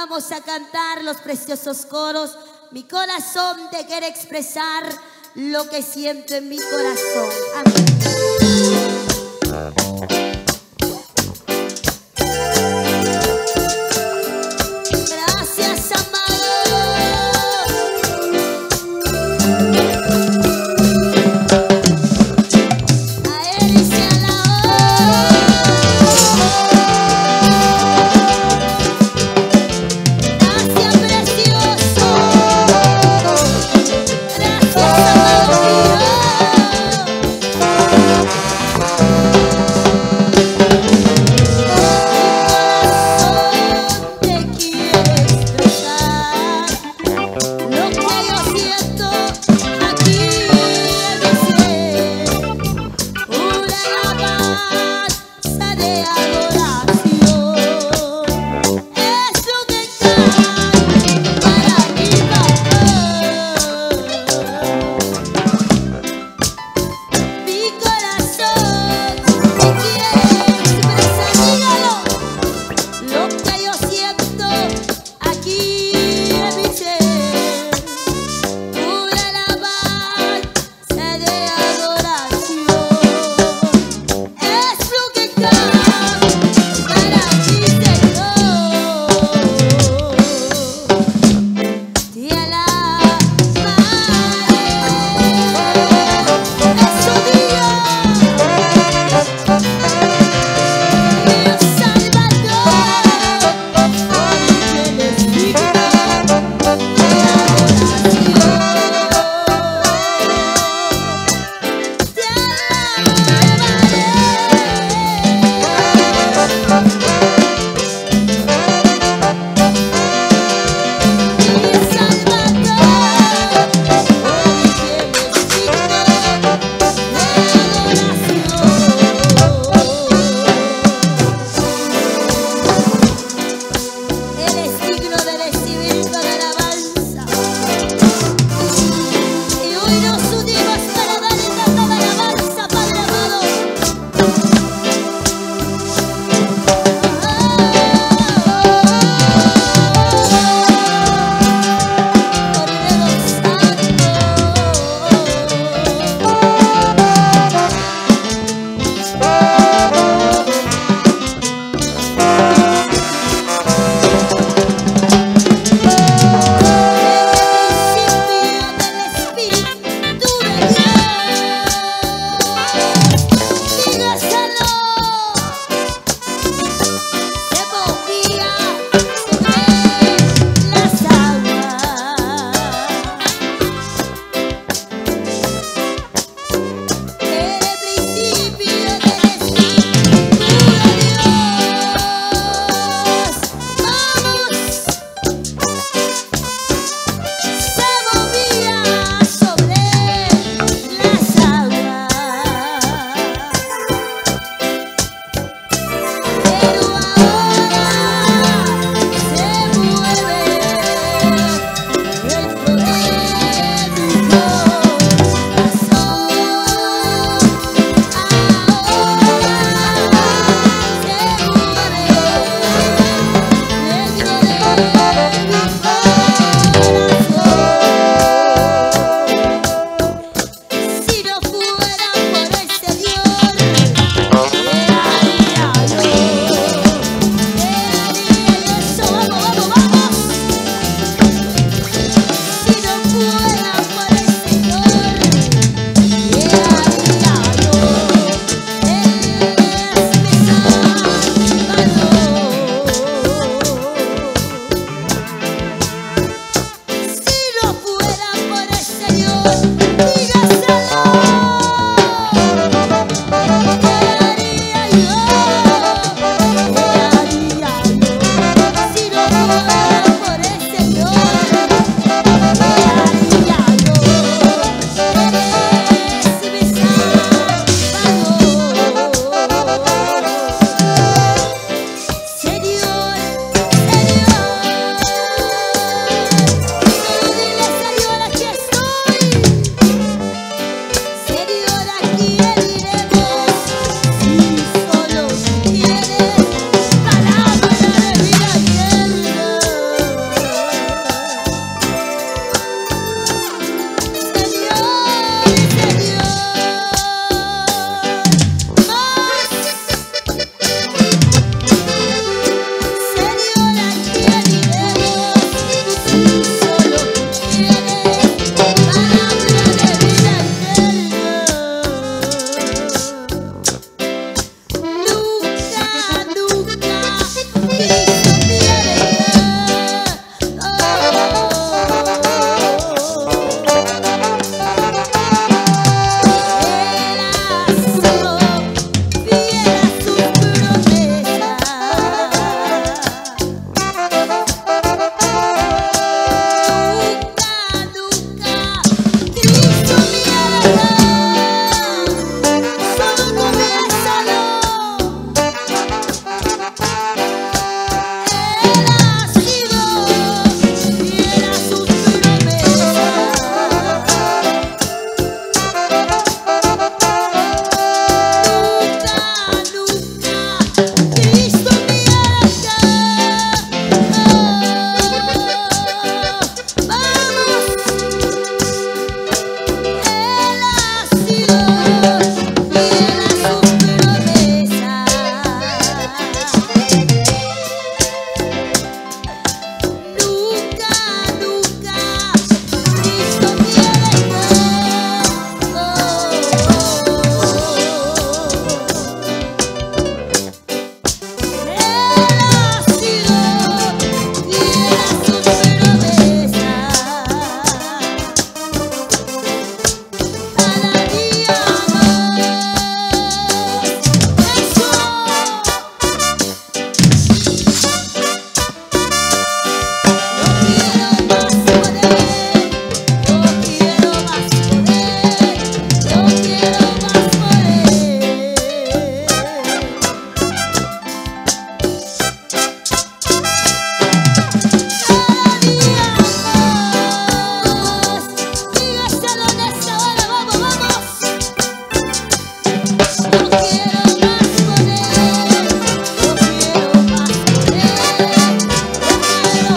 Vamos a cantar los preciosos coros. Mi corazón te quiere expresar lo que siento en mi corazón. Amén.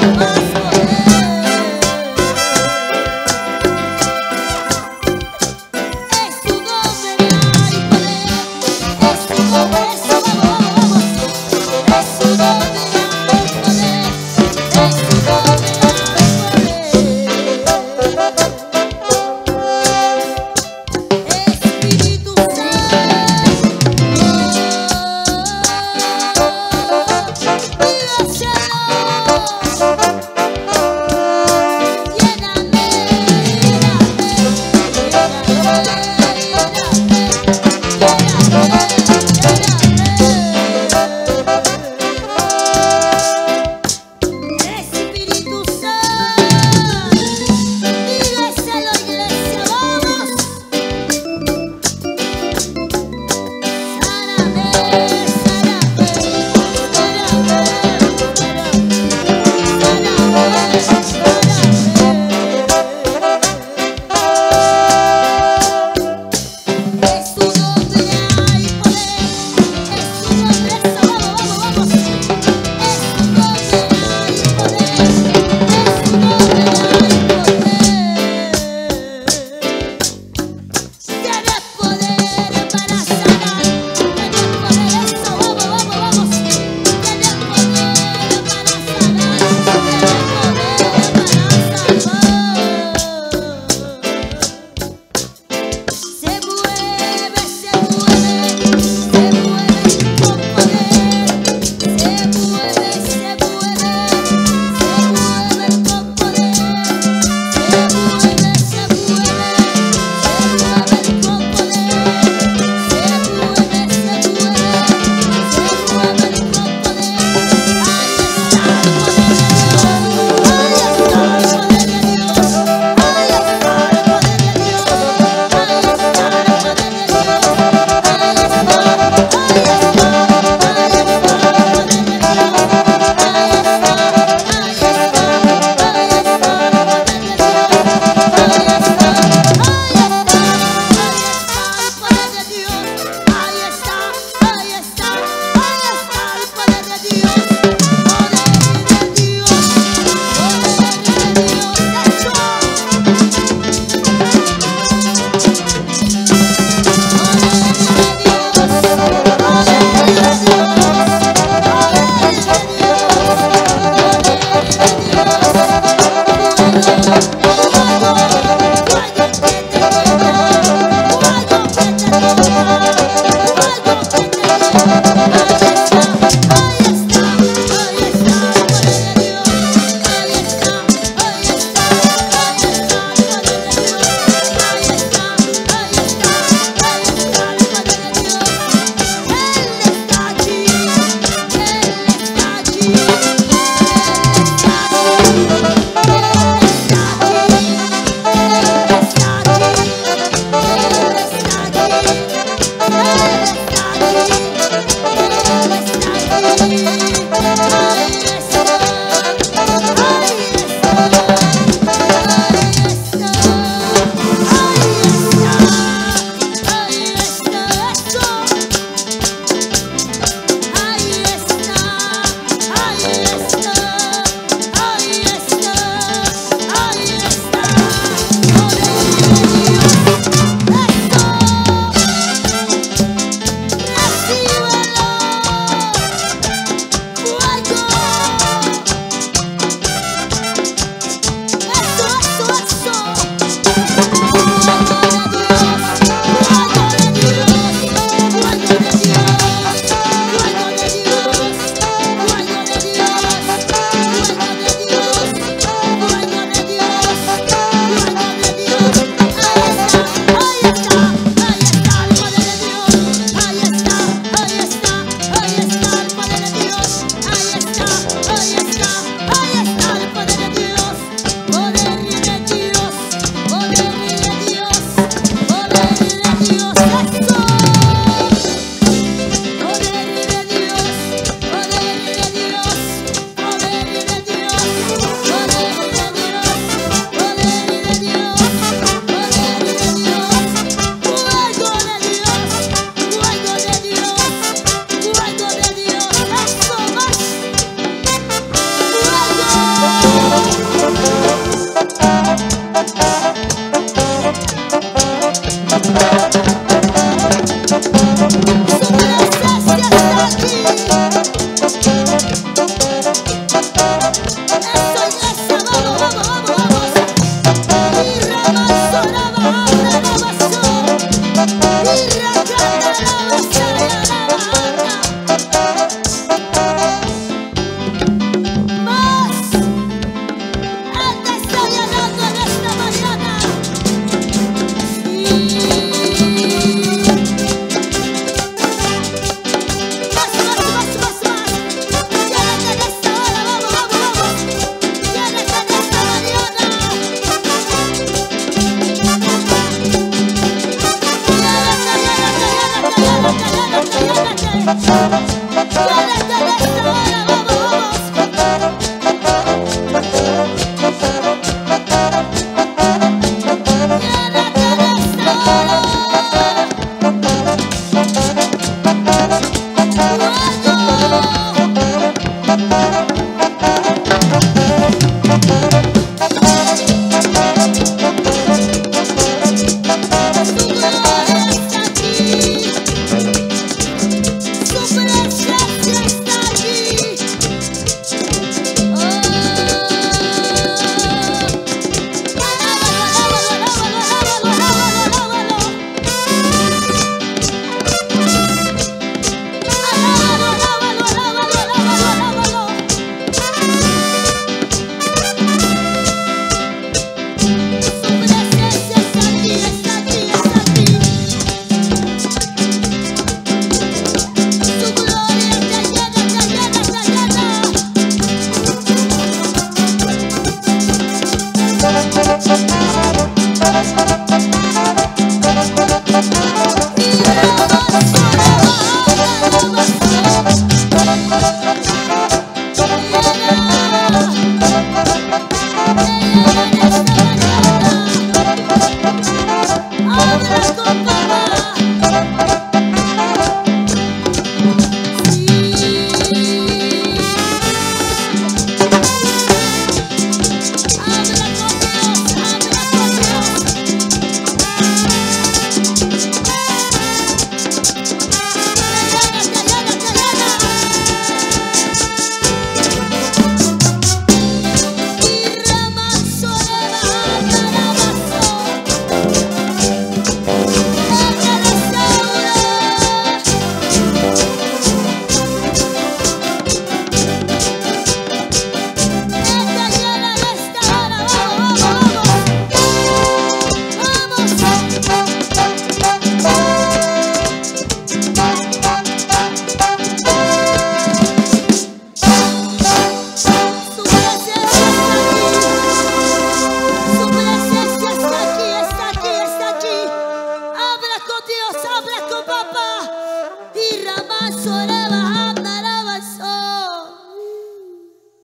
almost